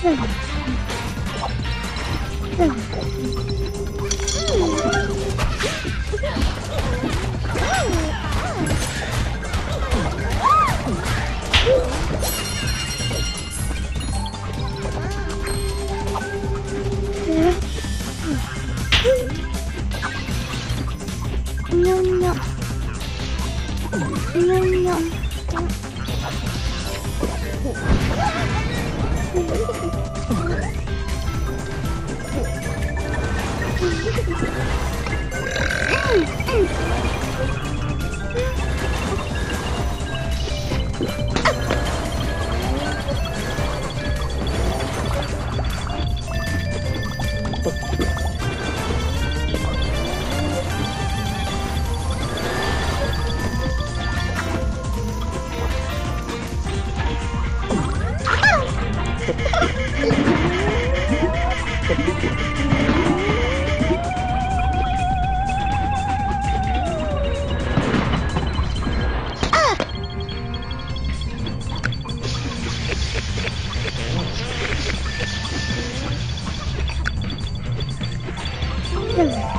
Oh. Excellent.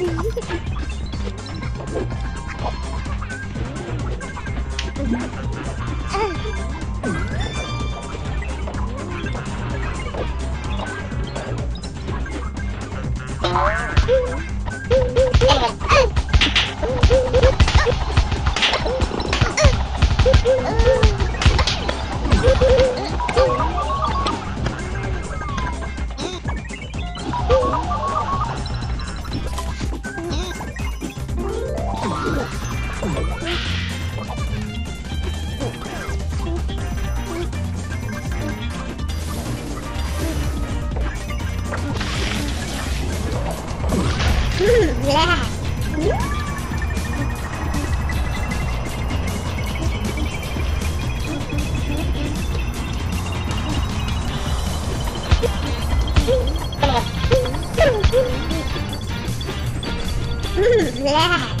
ょんにょにょんにょ แล่แล่